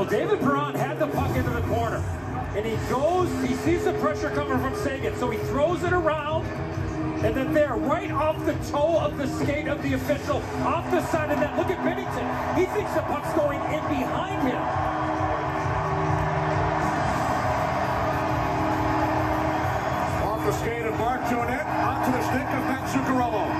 Well, David Perron had the puck into the corner. And he goes, he sees the pressure coming from Seguin, so he throws it around. And then there, right off the toe of the skate of the official, off the side of that. Look at Binnington. He thinks the puck's going in behind him. Off the skate of Marc Joannette, onto the stick of Mats Zuccarello.